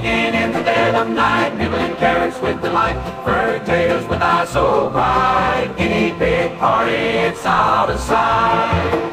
Digging in the dead of night, nibbling carrots with delight, fur tails with eyes so bright. Guinea pig party, it's out of sight.